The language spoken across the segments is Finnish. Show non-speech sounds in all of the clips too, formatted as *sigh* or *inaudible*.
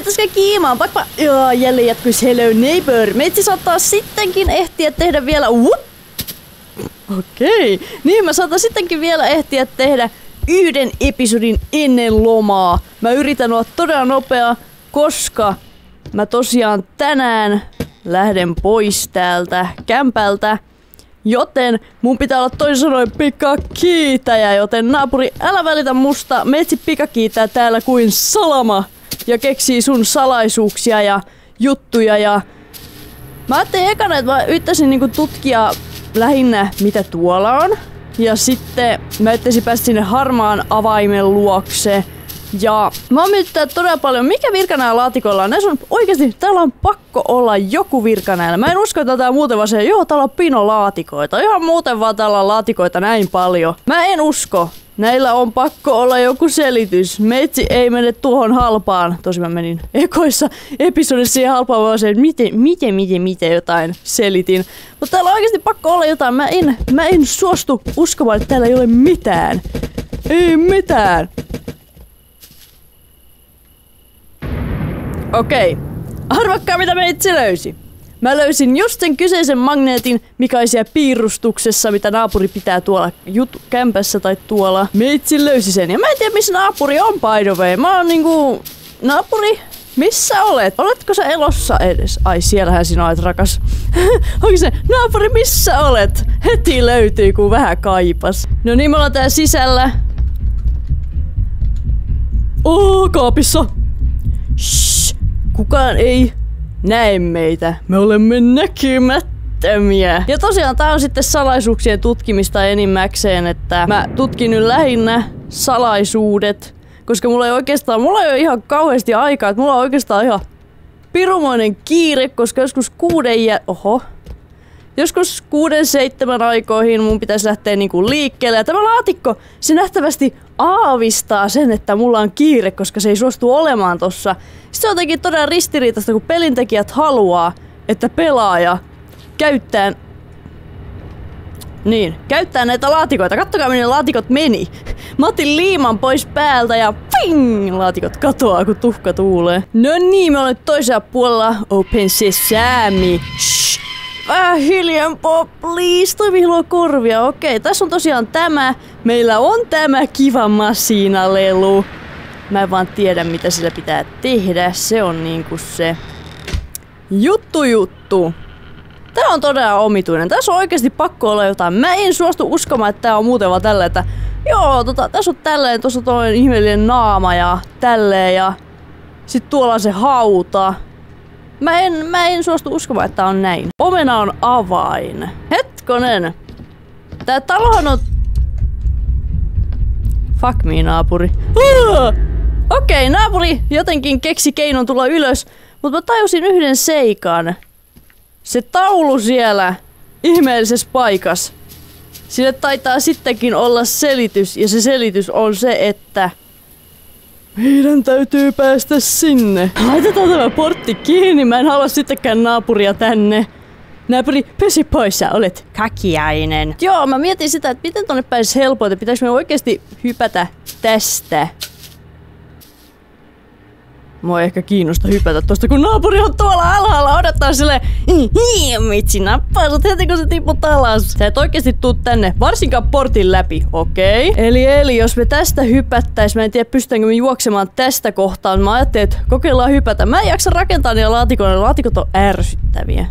Mentäisikö kiimaan? Vaikka joo, jälleen jatkuisi Hello Neighbor. Meitsi saattaa sittenkin ehtiä tehdä vielä... Okei. Okay. Niin mä saatan sittenkin vielä ehtiä tehdä yhden episodin ennen lomaa. Mä yritän olla todella nopea, koska mä tosiaan tänään lähden pois täältä kämpältä. Joten mun pitää olla toisin sanoen pikakiitäjä, joten naapuri, älä välitä musta, metsi pikakiitää täällä kuin salama ja keksii sun salaisuuksia ja juttuja ja... Mä ajattelin ekana, että mä yrittäisin niinku tutkia lähinnä mitä tuolla on. Ja sitten mä yrittäisin päästä sinne harmaan avaimen luokse. Ja mä oon miettinyt todella paljon, mikä virka näillä laatikoilla on. Näissä on oikeasti, täällä on pakko olla joku virka näillä. Mä en usko, että tää muuten vaan se, joo, täällä on pino laatikoita. Ihan muuten vaan täällä on laatikoita näin paljon. Mä en usko. Näillä on pakko olla joku selitys. Metsi ei mene tuohon halpaan. Tosi mä menin ekoissa episodissa siihen halpaan vaan se, että miten, miten, miten, miten jotain selitin. Mutta täällä on oikeasti pakko olla jotain. Mä en, mä en suostu uskomaan, että täällä ei ole mitään. Ei mitään. Okei. Arvakkaa mitä me itse löysi. Mä löysin just sen kyseisen magneetin, mikä oli siellä piirustuksessa, mitä naapuri pitää tuolla jut- kämpässä tai tuolla. Meitsi löysi sen. Ja mä en tiedä, missä naapuri on, by the way. Mä oon niinku... Naapuri, missä olet? Oletko sä elossa edes? Ai, siellähän sinä olet, rakas. *laughs* Onko se, naapuri, missä olet? Heti löytyy, kun vähän kaipas. No niin, me ollaan täällä sisällä. Oh, kaapissa. Shh, kukaan ei näe meitä. Me olemme näkymättömiä. Ja tosiaan tää on sitten salaisuuksien tutkimista enimmäkseen, että mä tutkin nyt lähinnä salaisuudet, koska mulla ei oikeastaan, mulla ei ole ihan kauheasti aikaa, että mulla on oikeastaan ihan pirumoinen kiire, koska joskus kuuden jä... Oho. Joskus kuuden seitsemän aikoihin mun pitäisi lähteä niinku liikkeelle. Ja tämä laatikko, se nähtävästi aavistaa sen, että mulla on kiire, koska se ei suostu olemaan tossa. Sitten se on jotenkin todella ristiriitaista, kun pelintekijät haluaa, että pelaaja käyttää niin, käyttää näitä laatikoita. Kattokaa, minne laatikot meni. Mä otin liiman pois päältä ja ping! Laatikot katoaa, kun tuhka tuulee. No niin, me ollaan toisella puolella Open Sesame. Shh. Vähän hiljempaa, please. Toi vihloa korvia. Okei, tässä on tosiaan tämä. Meillä on tämä kiva masinalelu. Mä en vaan tiedä, mitä sillä pitää tehdä. Se on niinku se juttu juttu. Tää on todella omituinen. Tässä on oikeasti pakko olla jotain. Mä en suostu uskomaan, että tää on muuten vaan tälleen, että joo, tota, tässä on tälleen, tuossa on ihmeellinen naama ja tälleen ja sit tuolla on se hauta. Mä en, mä en suostu uskomaan, että on näin. Omena on avain. Hetkonen. Tää talohan on... Fuck me, naapuri. Uh! Okei, okay, naapuri jotenkin keksi keinon tulla ylös, mutta mä tajusin yhden seikan. Se taulu siellä ihmeellisessä paikassa. Sille taitaa sittenkin olla selitys, ja se selitys on se, että meidän täytyy päästä sinne. Laitetaan tämä portti kiinni, mä en halua sittenkään naapuria tänne. Naapuri, pysy pois, sä olet kakiainen. Joo, mä mietin sitä, että miten tonne pääsisi helpoiten. Pitäisikö me oikeasti hypätä tästä? Mua ei ehkä kiinnosta hypätä tosta, kun naapuri on tuolla alhaalla odottaa sille mitsi nappaa sut heti kun se tiput alas. Sä et oikeesti tuu tänne, varsinkaan portin läpi, okei? Okay? Eli eli jos me tästä hypättäis, mä en tiedä pystytäänkö me juoksemaan tästä kohtaan. Mä ajattelin, että kokeillaan hypätä. Mä en jaksa rakentaa niitä laatikoita, laatikot on ärsyttäviä.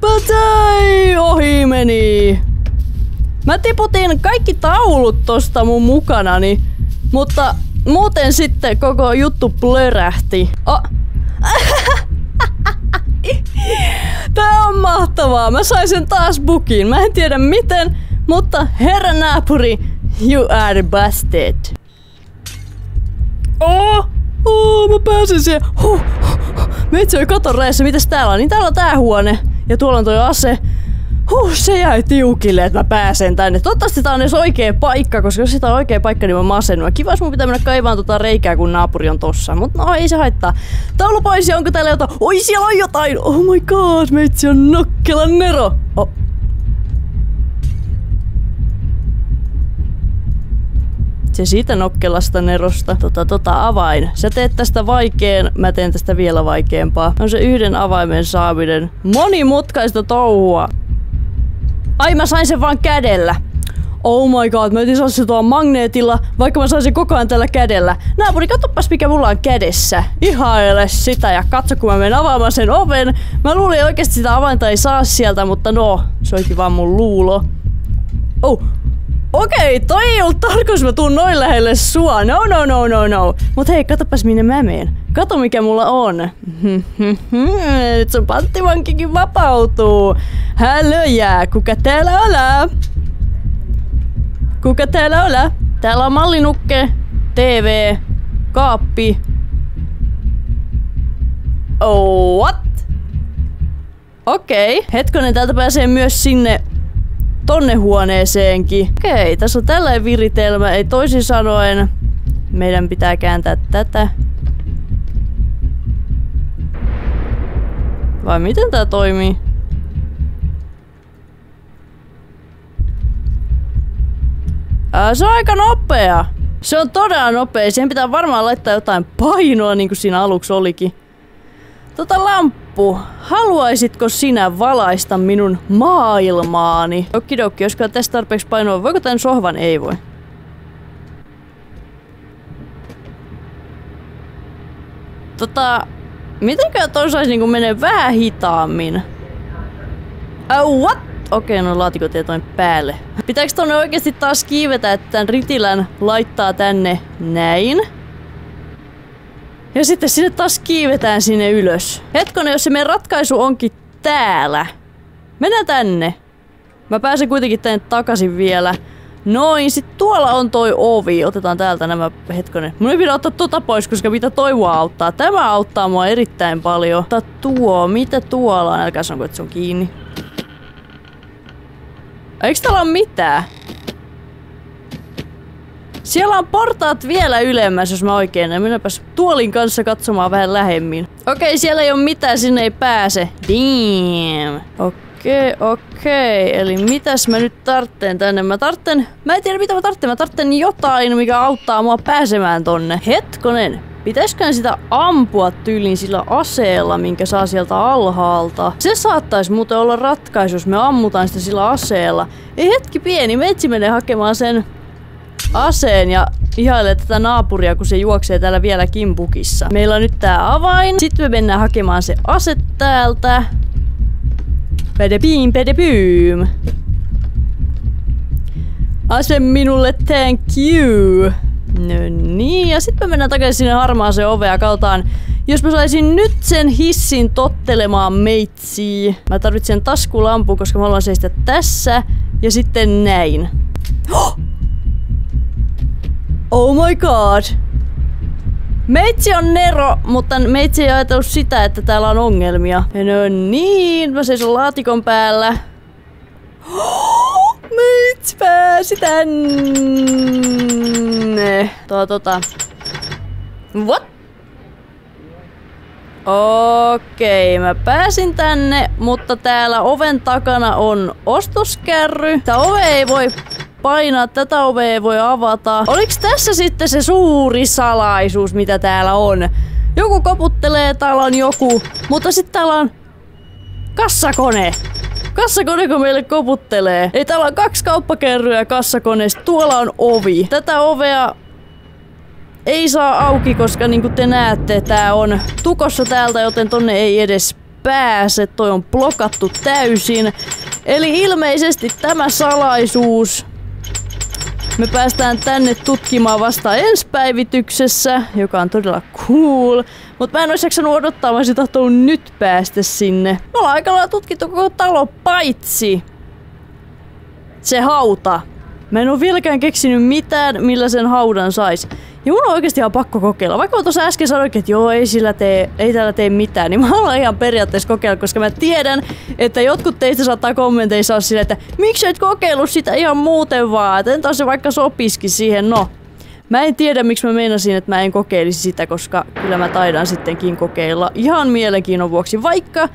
Patai! Ohi meni! Mä tiputin kaikki taulut tosta mun mukanani, mutta muuten sitten koko juttu plörähti. Oh. *laughs* Tää on mahtavaa. Mä sain sen taas bukin. Mä en tiedä miten, mutta herra naapuri, you are busted. Oh, oh mä pääsin siihen. Huh, huh. Meitsi katon reessä, mitäs täällä on? Niin täällä on tää huone. Ja tuolla on toi ase. Huh, se jäi tiukille, että mä pääsen tänne. Toivottavasti tää on edes oikea paikka, koska jos sitä on oikea paikka, niin mä masennun. Kiva, jos mun pitää mennä kaivaan tota reikää, kun naapuri on tossa. Mutta no, ei se haittaa. Taulu pois ja onko täällä jotain? Oi, siellä on jotain! Oh my god, meitsi on nokkela nero! Oh. Se siitä nokkelasta nerosta. Tota, tota, avain. Sä teet tästä vaikeen, mä teen tästä vielä vaikeampaa. On se yhden avaimen saaminen. Monimutkaista touhua. Ai mä sain sen vaan kädellä. Oh my god, mä saa se tuolla magneetilla, vaikka mä saisin koko ajan tällä kädellä. Naapuri, katsopas mikä mulla on kädessä. Ihaile sitä ja katso kun mä menen avaamaan sen oven. Mä luulin oikeasti sitä avainta ei saa sieltä, mutta no, se onkin vaan mun luulo. Oh, Okei, okay, toi ei ollut tarkoitus, mä tuun noin lähelle sua. No, no, no, no, no. Mut hei, katsopas minne mä meen. Kato mikä mulla on. Nyt *laughs* sun panttivankikin vapautuu. Hälöjää, kuka täällä olää? Kuka täällä olää? Täällä on mallinukke, TV, kaappi. Oh, what? Okei, okay. hetkonen, täältä pääsee myös sinne tonne huoneeseenkin. Okei, tässä on tällainen viritelmä, ei toisin sanoen meidän pitää kääntää tätä. Vai miten tää toimii? Ää, se on aika nopea. Se on todella nopea. Siihen pitää varmaan laittaa jotain painoa, niin kuin siinä aluksi olikin. Tota lamppu, haluaisitko sinä valaista minun maailmaani? Okidokki, olisiko tästä tarpeeksi painoa? Voiko tän sohvan? Ei voi. Tota, mitenkö toi saisi niinku menee vähän hitaammin? Uh, what? Okei, okay, no jätoin päälle. Pitääkö tonne oikeasti taas kiivetä, että tämän ritilän laittaa tänne näin? Ja sitten sinne taas kiivetään sinne ylös. Hetkonen, jos se meidän ratkaisu onkin täällä. Mennään tänne. Mä pääsen kuitenkin tänne takaisin vielä. Noin, sit tuolla on toi ovi. Otetaan täältä nämä hetkonen. Mun ei pidä ottaa tota pois, koska mitä toivoa auttaa. Tämä auttaa mua erittäin paljon. Mutta tuo, mitä tuolla on? Älkää sanoko, että se on kiinni. Eikö täällä ole mitään? Siellä on portaat vielä ylemmäs, jos mä oikein näin. Mennäpäs tuolin kanssa katsomaan vähän lähemmin. Okei, siellä ei ole mitään, sinne ei pääse. Damn. Okei, okei. Eli mitäs mä nyt tartten tänne? Mä tartten... Mä en tiedä mitä mä tartten. Mä tartten jotain, mikä auttaa mua pääsemään tonne. Hetkonen. Pitäisikö sitä ampua tyylin sillä aseella, minkä saa sieltä alhaalta? Se saattaisi muuten olla ratkaisu, jos me ammutaan sitä sillä aseella. Ei hetki pieni, metsi menee hakemaan sen aseen ja ihailee tätä naapuria, kun se juoksee täällä vielä kimpukissa. Meillä on nyt tää avain. Sitten me mennään hakemaan se ase täältä. Pedepiim, pedepyym. Ase minulle, thank you. No niin, ja sitten me mennään takaisin sinne harmaaseen oveen ja katsotaan, jos mä saisin nyt sen hissin tottelemaan meitsiä. Mä tarvitsen taskulampu, koska mä haluan seistä tässä. Ja sitten näin. *gasps* Oh! Oh my god! Meitsi on Nero, mutta meitsi ei ajatellut sitä, että täällä on ongelmia. No niin, mä seison laatikon päällä. Oh, meitsi pääsi tänne. Tuo tota... What? Okei, mä pääsin tänne, mutta täällä oven takana on ostoskärry. Tää ove ei voi painaa, tätä ovea voi avata. Oliks tässä sitten se suuri salaisuus, mitä täällä on? Joku koputtelee, täällä on joku, mutta sitten täällä on kassakone. Kassakone, kun meille koputtelee. Ei täällä on kaksi kauppakerryä kassakoneesta. Tuolla on ovi. Tätä ovea ei saa auki, koska niin kuin te näette, tää on tukossa täältä, joten tonne ei edes pääse. Toi on blokattu täysin. Eli ilmeisesti tämä salaisuus me päästään tänne tutkimaan vasta ensi päivityksessä, joka on todella cool. Mutta mä en olisi jaksanut odottaa, olisin tahtonut nyt päästä sinne. Me ollaan aika lailla tutkittu koko talo paitsi se hauta. Mä en oo vieläkään keksinyt mitään, millä sen haudan sais. Ja mun on oikeasti ihan pakko kokeilla. Vaikka mä tuossa äsken sanoin, että joo, ei sillä tee, ei täällä tee mitään, niin mä haluan ihan periaatteessa kokeilla, koska mä tiedän, että jotkut teistä saattaa kommenteissa olla sillä, että miksi et kokeillut sitä ihan muuten vaan, että entä se vaikka sopiski siihen, no. Mä en tiedä, miksi mä meinasin, että mä en kokeilisi sitä, koska kyllä mä taidan sittenkin kokeilla ihan mielenkiinnon vuoksi, vaikka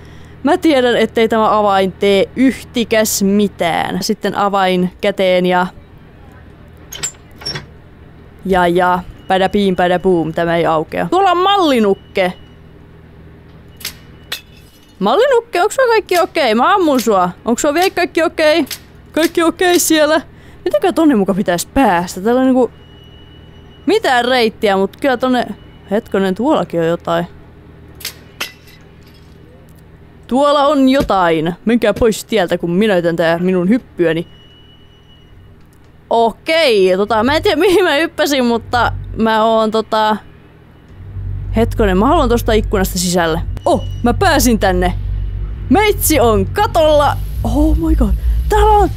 Mä tiedän, ettei tämä avain tee yhtikäs mitään. Sitten avain käteen ja Ja ja, pädä piin, pädä boom, tämä ei aukea. Tuolla on mallinukke. Mallinukke, onko sulla kaikki okei? Mä ammun sua. Onko sulla vielä kaikki okei? Kaikki okei siellä? Mitenkö tonne muka pitäisi päästä? Täällä on niinku... Mitään reittiä, mutta kyllä tonne... Hetkonen, tuollakin on jotain. Tuolla on jotain. Menkää pois tieltä, kun minä ytän tää minun hyppyäni. Okei, tota, mä en tiedä *laughs* mihin mä hyppäsin, mutta mä oon tota... Hetkonen, mä haluan tosta ikkunasta sisälle. Oh, mä pääsin tänne. Meitsi on katolla. Oh my god. Täällä on...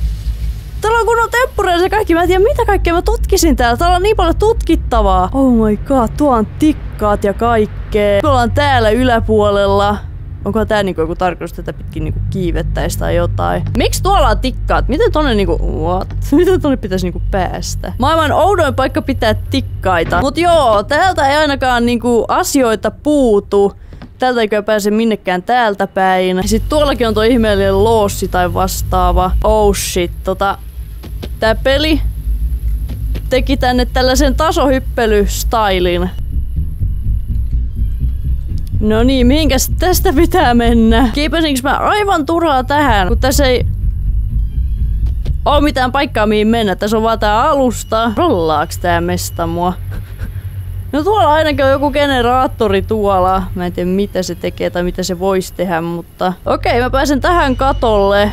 Täällä on kunnon temppureja se kaikki. Mä en tiedä mitä kaikkea mä tutkisin täällä. Täällä on niin paljon tutkittavaa. Oh my god, tuo on tikkaat ja kaikkea. Me ollaan täällä yläpuolella. Onko tää niinku joku tarkoitus tätä pitkin niinku kiivettäistä tai jotain? Miksi tuolla on tikkaat? Miten tonne niinku, what? *laughs* Miten tonne pitäisi niinku päästä? Maailman oudoin paikka pitää tikkaita. Mut joo, täältä ei ainakaan niinku asioita puutu. Täältä ei pääse minnekään täältä päin. Sitten tuollakin on tuo ihmeellinen loossi tai vastaava. Oh shit, tota... Tää peli teki tänne tällaisen tasohyppelystylin. No niin, mihinkäs tästä pitää mennä? Kiipesinkö mä aivan turhaa tähän, kun tässä ei oo mitään paikkaa mihin mennä. Tässä on vaan tää alusta. Rollaaks tää mesta mua? No tuolla ainakin on joku generaattori tuolla. Mä en tiedä mitä se tekee tai mitä se voisi tehdä, mutta... Okei, mä pääsen tähän katolle.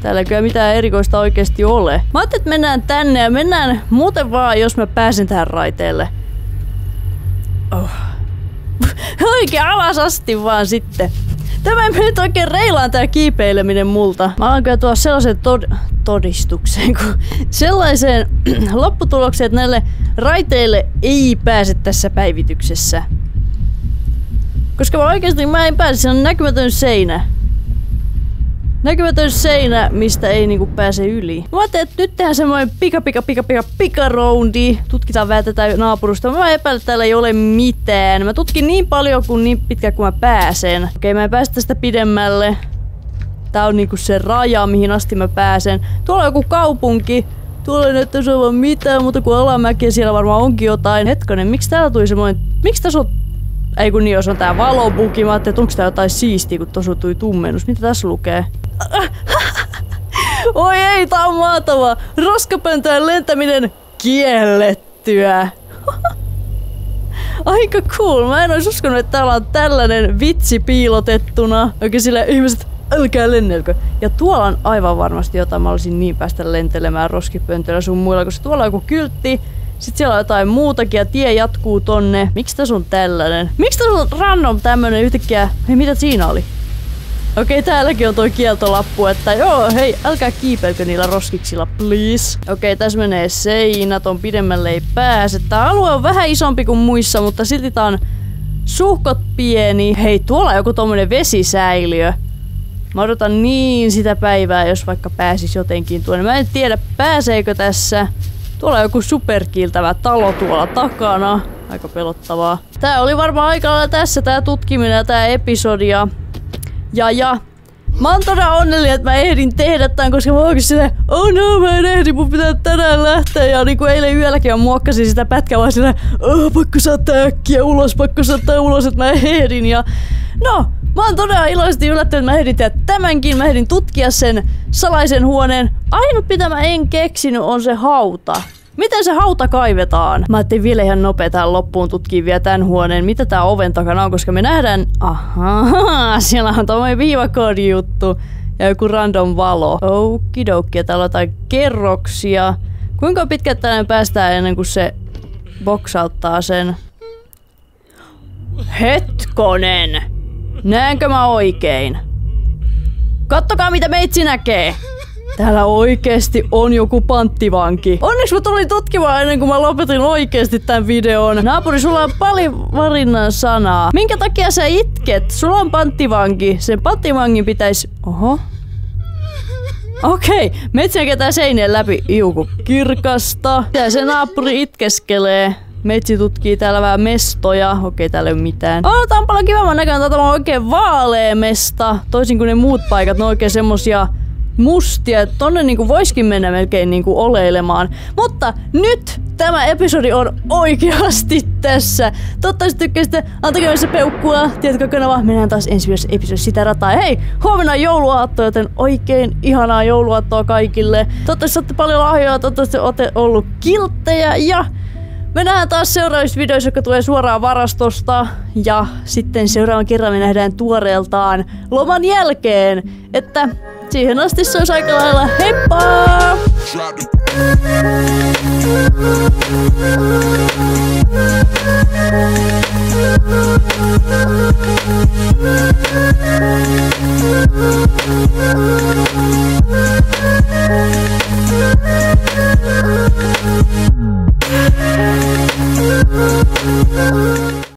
Täällä ei kyllä mitään erikoista oikeasti ole. Mä ajattelin, että mennään tänne ja mennään muuten vaan, jos mä pääsen tähän raiteelle. Oh. Oikein alas asti vaan sitten. Tämä ei nyt oikein reilaan tää kiipeileminen multa. Mä alan kyllä tuoda sellaisen tod- todistukseen, kun sellaiseen *clears throat* lopputulokseen, että näille raiteille ei pääse tässä päivityksessä. Koska mä oikeasti mä en pääse, se on näkymätön seinä. Näkymätön seinä, mistä ei niinku pääse yli. Mä ajattelin, että nyt tehdään semmoinen pika pika pika pika pika roundi. Tutkitaan vähän tätä naapurusta. Mä epäilen, että täällä ei ole mitään. Mä tutkin niin paljon kuin niin pitkä kuin mä pääsen. Okei, mä en päästä tästä pidemmälle. Tää on niinku se raja, mihin asti mä pääsen. Tuolla on joku kaupunki. Tuolla ei näyttäisi olevan mitään, mutta kun alamäki siellä varmaan onkin jotain. Hetkonen, miksi täällä tuli semmoinen... Miksi tässä on ei kun niin, jos on tää valobuki, mä ajattelin, että onko tää jotain siistiä, kun tossa tuli tummennus. Mitä tässä lukee? *laughs* Oi ei, tää on maatava! Roskapöntöön lentäminen kiellettyä. *laughs* Aika cool. Mä en ois uskonut, että täällä on tällainen vitsi piilotettuna. Oikein sille ihmiset, älkää lennelkö. Ja tuolla on aivan varmasti jotain. Mä olisin niin päästä lentelemään roskipöntöllä sun muilla, koska tuolla on joku kyltti. Sitten siellä on jotain muutakin ja tie jatkuu tonne. Miksi tässä on tällainen? Miksi tässä on random tämmönen yhtäkkiä? Hei, mitä siinä oli? Okei, täälläkin on toi kieltolappu, että joo, hei, älkää kiipeilkö niillä roskiksilla, please. Okei, tässä menee seinä, ton pidemmälle ei pääse. Tää alue on vähän isompi kuin muissa, mutta silti tää on suhkot pieni. Hei, tuolla on joku tommonen vesisäiliö. Mä odotan niin sitä päivää, jos vaikka pääsis jotenkin tuonne. Mä en tiedä, pääseekö tässä. Tuolla on joku superkiiltävä talo tuolla takana. Aika pelottavaa. Tää oli varmaan aika tässä tää tutkiminen ja tää episodia. Ja ja. Mä oon todella onnellinen, että mä ehdin tehdä tämän, koska mä oonkin silleen, oh no, mä en ehdi, mun pitää tänään lähteä. Ja niinku eilen yölläkin mä muokkasin sitä pätkää vaan silleen, oh, pakko saattaa äkkiä ulos, pakko saattaa ulos, että mä ehdin. Ja no, Mä oon todella iloisesti yllättynyt, että mä ehdin tehdä tämänkin. Mä ehdin tutkia sen salaisen huoneen. Ainut mitä mä en keksinyt on se hauta. Miten se hauta kaivetaan? Mä ajattelin vielä ihan nopea tähän loppuun tutkia vielä tämän huoneen. Mitä tää oven takana on, koska me nähdään... Ahaa, *laughs* siellä on tommoinen viivakoodi juttu. Ja joku random valo. Okidoki, ja täällä on jotain kerroksia. Kuinka pitkä tänne päästään ennen kuin se boksauttaa sen? Hetkonen! Näenkö mä oikein? Kattokaa mitä meitsi näkee! Täällä oikeesti on joku panttivanki. Onneksi mä tulin tutkimaan ennen kuin mä lopetin oikeesti tämän videon. Naapuri, sulla on paljon varinnan sanaa. Minkä takia sä itket? Sulla on panttivanki. Sen panttivangin pitäisi... Oho. Okei, okay. metsä ketään seinien läpi iuku kirkasta. Ja se naapuri itkeskelee. Metsi tutkii täällä vähän mestoja. Okei, täällä ei ole mitään. Oh, tää on paljon kivemman näköinen. Tää on oikein vaalea mesta. Toisin kuin ne muut paikat, ne on oikein semmosia mustia, tonne niinku voiskin mennä melkein niinku oleilemaan. Mutta nyt tämä episodi on oikeasti tässä. Toivottavasti tykkäsitte, antakaa se peukkua, tiedätkö kanava, mennään taas ensi episodissa sitä rataa. Hei, huomenna on jouluaatto, joten oikein ihanaa jouluaattoa kaikille. Toivottavasti saatte paljon lahjoja, toivottavasti olette ollut kilttejä ja me nähdään taas seuraavissa videoissa, jotka tulee suoraan varastosta. Ja sitten seuraavan kerran me nähdään tuoreeltaan loman jälkeen. Että Siihen asti se olisi aika lailla heppaa!